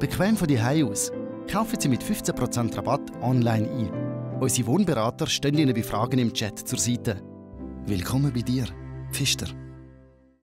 Bequem von die aus. Kaufen Sie mit 15% Rabatt online ein. Unsere Wohnberater stehen Ihnen bei Fragen im Chat zur Seite. Willkommen bei dir, Pfister.